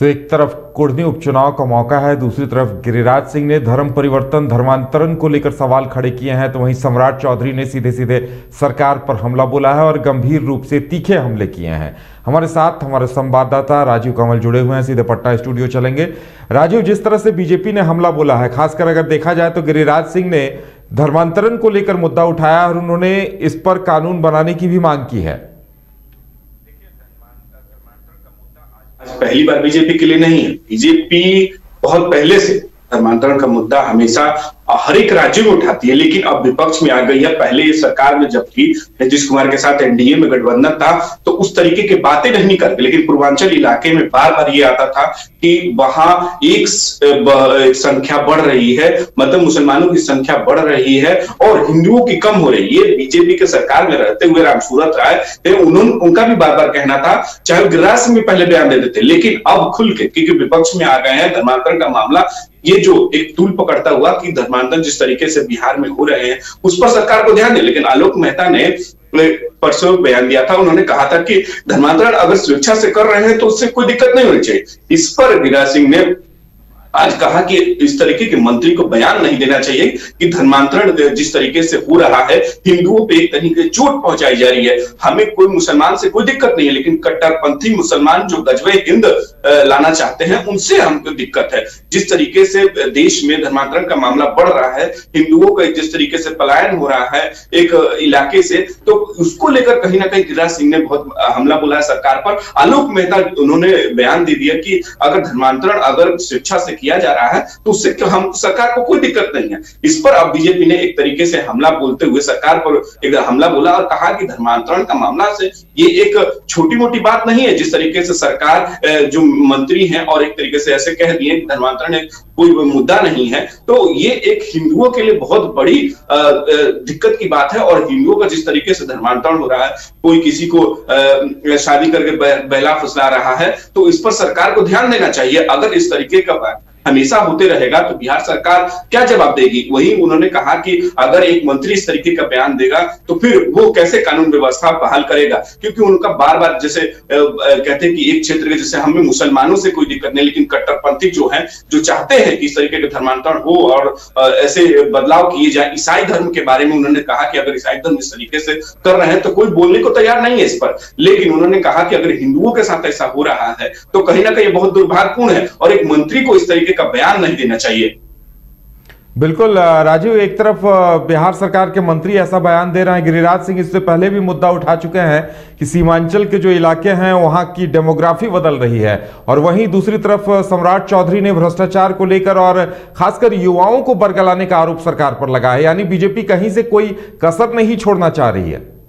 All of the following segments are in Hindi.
तो एक तरफ़ कुर्नी उपचुनाव का मौका है, दूसरी तरफ़ गिरिराज सिंह ने धर्म परिवर्तन, धर्मांतरण को लेकर सवाल खड़े किए हैं तो वहीं सम्राट चौधरी ने सीधे सीधे सरकार पर हमला बोला है और गंभीर रूप से तीखे हमले किए हैं। हमारे साथ हमारे संवाददाता राजीव कमल जुड़े हुए हैं, सीधे पट्टा स्टूडियो चलेंगे। राजीव, जिस तरह से बीजेपी ने हमला बोला है, खासकर अगर देखा जाए तो गिरिराज सिंह ने धर्मांतरण को लेकर मुद्दा उठाया और उन्होंने इस पर कानून बनाने की भी मांग की है। पहली बार बीजेपी के लिए नहीं है। बीजेपी बहुत पहले से धर्मांतरण का मुद्दा हमेशा हर एक राज्य में उठाती है, लेकिन अब विपक्ष में आ गई है। पहले ये सरकार में जब थी, नीतीश कुमार के साथ एनडीए में गठबंधन था तो उस तरीके की बातें नहीं करते, लेकिन पूर्वांचल इलाके में बार बार ये आता था कि वहाँ एक संख्या बढ़ रही है मतलब मुसलमानों की संख्या बढ़ रही है और हिंदुओं की कम हो रही है। बीजेपी के सरकार में रहते हुए राम सूरत राय उन्होंने उनका भी बार बार कहना था, चाहे गिरिराज में पहले बयान दे देते, लेकिन अब खुल के, क्योंकि विपक्ष में आ गए हैं, धर्मांतरण का मामला ये जो एक तूल पकड़ता हुआ कि धर्मांतरण जिस तरीके से बिहार में हो रहे हैं, उस पर सरकार को ध्यान दे। लेकिन आलोक मेहता ने परसों बयान दिया था। उन्होंने कहा था कि धर्मांतरण अगर स्वेच्छा से कर रहे हैं तो उससे कोई दिक्कत नहीं होनी चाहिए। इस पर गिरिराज सिंह ने आज कहा कि इस तरीके के मंत्री को बयान नहीं देना चाहिए कि धर्मांतरण जिस तरीके से हो रहा है, हिंदुओं पे एक तरीके चोट पहुंचाई जा रही है। हमें कोई मुसलमान से कोई दिक्कत नहीं है, लेकिन कट्टरपंथी मुसलमान जो गजबे हिंद लाना चाहते हैं, उनसे हमको दिक्कत है। जिस तरीके से देश में धर्मांतरण का मामला बढ़ रहा है, हिंदुओं का जिस तरीके से पलायन हो रहा है एक इलाके से तो उसको लेकर कहीं ना कहीं गिरिराज सिंह ने बहुत हमला बोला है सरकार पर। आलोक मेहता, उन्होंने बयान दे दिया कि अगर धर्मांतरण, अगर शिक्षा से किया जा रहा है तो उससे हम, सरकार को कोई दिक्कत नहीं है। इस पर अब बीजेपी ने एक तरीके से हमला बोलते हुए सरकार पर एक हमला बोला और कहा कि धर्मांतरण का मामला से ये एक छोटी मोटी बात नहीं है। जिस तरीके से सरकार जो मंत्री हैं और एक तरीके से ऐसे कह दिए धर्मांतरण एक कोई मुद्दा नहीं है तो ये एक हिंदुओं के लिए बहुत बड़ी दिक्कत की बात है और हिंदुओं का जिस तरीके से धर्मांतरण हो रहा है, कोई किसी को शादी करके बहला फुसला रहा है तो इस पर सरकार को ध्यान देना चाहिए। अगर इस तरीके का हमेशा होते रहेगा तो बिहार सरकार क्या जवाब देगी? वही उन्होंने कहा कि अगर एक मंत्री इस तरीके का बयान देगा तो फिर वो कैसे कानून व्यवस्था बहाल करेगा? क्योंकि उनका बार बार जैसे कहते हैं कि एक क्षेत्र के जैसे हमें मुसलमानों से कोई दिक्कत नहीं, लेकिन कट्टरपंथी जो है, जो चाहते हैं कि इस तरीके का धर्मांतरण हो और ऐसे बदलाव किए जाए, ईसाई धर्म के बारे में उन्होंने कहा कि अगर ईसाई धर्म इस तरीके से कर रहे हैं तो कोई बोलने को तैयार नहीं है इस पर। लेकिन उन्होंने कहा कि अगर हिंदुओं के साथ ऐसा हो रहा है तो कहीं ना कहीं बहुत दुर्भाग्यपूर्ण है और एक मंत्री को इस तरीके तरीके का बयान नहीं देना चाहिए। बिल्कुल राजीव, एक तरफ़ बिहार सरकार के मंत्री ऐसा बयान दे रहे हैं, गिरिराज सिंह इससे पहले भी मुद्दा उठा चुके हैं कि सीमांचल के जो इलाके हैं, वहाँ की डेमोग्राफी बदल रही है। और वहीं दूसरी तरफ़ सम्राट चौधरी ने भ्रष्टाचार को लेकर और खासकर युवाओं को बरगलाने का आरोप सरकार पर लगा है। यानी बीजेपी कहीं से कोई कसर नहीं छोड़ना चाह रही है।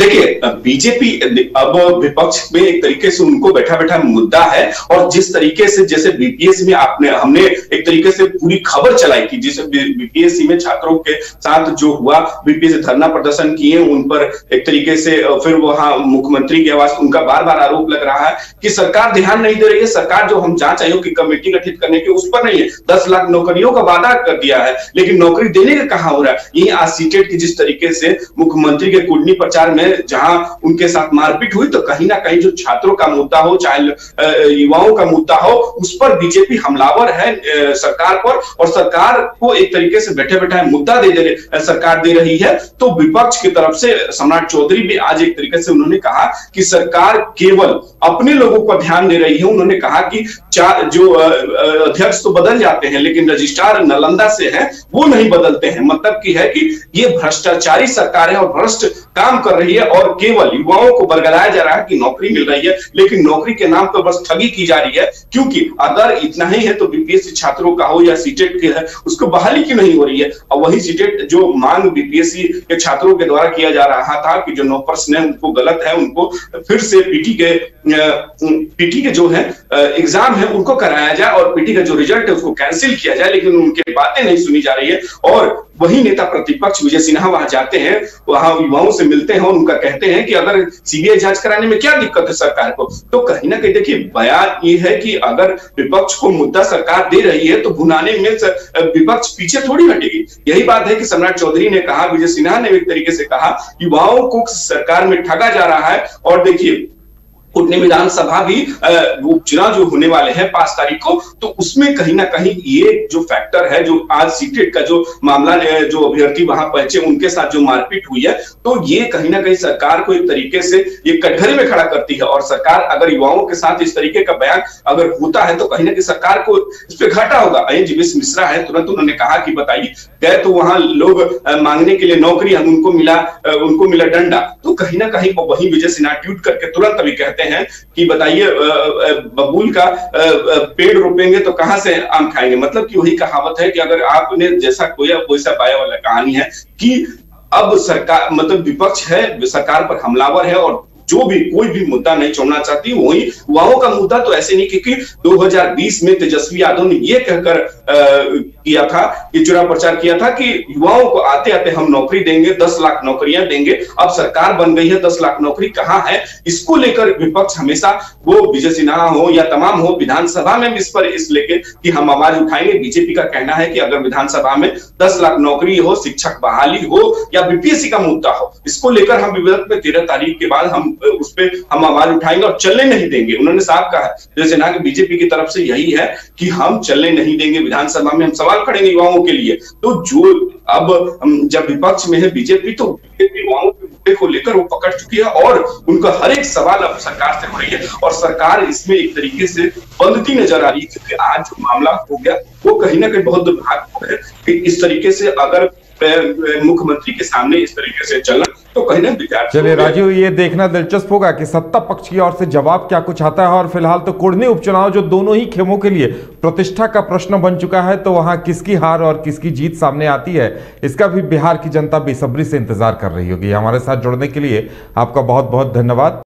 देखिए, बीजेपी अब विपक्ष में एक तरीके से उनको बैठा बैठा मुद्दा है और जिस तरीके से जैसे बीपीएससी में आपने, हमने एक तरीके से पूरी खबर चलाई थी जिस बीपीएससी में छात्रों के साथ जो हुआ बीपीएससी धरना प्रदर्शन किए, उन पर एक तरीके से, फिर वहाँ मुख्यमंत्री की आवाज़ उनका बार बार आरोप लग रहा है कि सरकार ध्यान नहीं दे रही है। सरकार जो हम जाँच आयोग की कमेटी गठित करने की उस पर नहीं है। दस लाख नौकरियों का वादा कर दिया है, लेकिन नौकरी देने का कहा हो रहा है? यही आज सीटेट की जिस तरीके से मुख्यमंत्री के कुंडली प्रचार में जहाँ उनके साथ मारपीट हुई तो कहीं ना कहीं जो छात्रों का मुद्दा हो चाहे युवाओं का मुद्दा हो, उस पर बीजेपी हमलावर है सरकार पर, और सरकार को एक तरीके से बैठे बैठे मुद्दा दे दे सरकार दे रही है। तो विपक्ष की तरफ़ से सम्राट चौधरी भी आज एक तरीके से उन्होंने कहा कि सरकार केवल अपने लोगों पर ध्यान दे रही है। उन्होंने कहा कि जो अध्यक्ष तो बदल जाते हैं, लेकिन रजिस्ट्रार नालंदा से है, वो नहीं बदलते हैं। मतलब की है कि ये भ्रष्टाचारी सरकार है और भ्रष्ट काम कर रही है और केवल युवाओं को बरगलाया जा रहा है कि नौकरी मिल रही है, लेकिन नौकरी के नाम पर बस ठगी की जा रही है, क्योंकि अगर इतना ही है तो बीपीएससी छात्रों का हो या सीटेट के है, उसको बहाली क्यों नहीं हो रही है? और वही सीटेट जो मांग बीपीएससी के छात्रों के द्वारा किया जा रहा था कि जो नौ प्रश्न है, उनको गलत है, उनको फिर से पीटी के पीटी के जो है एग्ज़ाम है, उनको कराया जाए और पीटी का जो रिज़ल्ट है, उसको कैंसिल किया जाए, लेकिन उनकी बातें नहीं सुनी जा रही है। और वही नेता प्रतिपक्ष विजय सिन्हा वहाँ जाते हैं, वहाँ युवाओं से मिलते हैं और उनका कहते हैं कि अगर सीबीआई जाँच कराने में क्या दिक्कत है सरकार को? तो कहीं ना कहीं देखिए, बयान ये है कि अगर विपक्ष को मुद्दा सरकार दे रही है तो भुनाने में विपक्ष पीछे थोड़ी हटेगी। यही बात है कि सम्राट चौधरी ने कहा, विजय सिन्हा ने एक तरीके से कहा, युवाओं को सरकार में ठगा जा रहा है और देखिए कुटनी विधानसभा भी उपचुनाव जो होने वाले हैं पाँच तारीख को तो उसमें कहीं ना कहीं ये जो फैक्टर है, जो आज सीटेट का जो मामला जो अभ्यर्थी वहाँ पहुँचे, उनके साथ जो मारपीट हुई है तो ये कहीं ना कहीं सरकार को एक तरीके से, ये कटघरे में खड़ा करती है। और सरकार अगर युवाओं के साथ इस तरीके का बयान अगर होता है तो कहीं ना कहीं सरकार को इस पर घाटा होगा। जीवेश मिश्रा है, तुरंत उन्होंने कहा कि बताइए, गए तो वहाँ लोग मांगने के लिए नौकरी उनको मिला उनको मिला डंडा। तो कहीं ना कहीं वही विजय सिन्हा ट्वीट करके तुरंत अभी कहते हैं कि बताइए बबूल का पेड़ रोपेंगे तो कहाँ से आम खाएँगे? मतलब कि वही कहावत है कि अगर आपने जैसा कोई वैसा पाया वाला कहानी है कि अब सरकार मतलब विपक्ष है, सरकार पर हमलावर है और जो भी, कोई भी मुद्दा नहीं छोड़ना चाहती, वही युवाओं का मुद्दा तो ऐसे नहीं, क्योंकि 2020 में तेजस्वी यादव ने ये कहकर किया था ये चुनाव प्रचार किया था कि युवाओं को आते आते हम नौकरी देंगे, दस लाख नौकरियाँ देंगे। अब सरकार बन गई है, दस लाख नौकरी कहाँ है? इसको लेकर विपक्ष हमेशा वो विजय सिन्हा हो या तमाम हो, विधानसभा में इस पर इस लेके कि हम आवाज़ उठाएँगे। बीजेपी का कहना है कि अगर विधानसभा में दस लाख नौकरी हो, शिक्षक बहाली हो या बीपीएससी का मुद्दा हो, इसको लेकर हम विवेक में तेरह तारीख के बाद हम, उस पर हम आवाज़ उठाएँगे और चलने नहीं देंगे। उन्होंने साफ़ कहा जैसे ना कि बीजेपी की तरफ़ से यही है कि हम चलने नहीं देंगे। विधानसभा में हम सवाल खड़ेंगे युवाओं के लिए। तो जो अब जब विपक्ष में है बीजेपी तो बीजेपी युवाओं के मुद्दे को लेकर वो पकड़ चुकी है और उनका हर एक सवाल अब सरकार से हो रही है। और सरकार इसमें एक तरीके से बंदती नज़र आ रही है, क्योंकि आज जो मामला हो गया, वो कहीं ना कहीं बहुत दुर्भाग्यपूर्ण है कि इस तरीके से अगर मुख्यमंत्री के सामने इस तरीके से चलना तो कहीं ना विचार चलिए राजीव ये देखना दिलचस्प होगा कि सत्ता पक्ष की ओर से जवाब क्या कुछ आता है और फ़िलहाल तो कुर्नी उपचुनाव जो दोनों ही खेमों के लिए प्रतिष्ठा का प्रश्न बन चुका है तो वहाँ किसकी हार और किसकी जीत सामने आती है इसका भी बिहार की जनता बेसब्री से इंतज़ार कर रही होगी। हमारे साथ जुड़ने के लिए आपका बहुत बहुत धन्यवाद।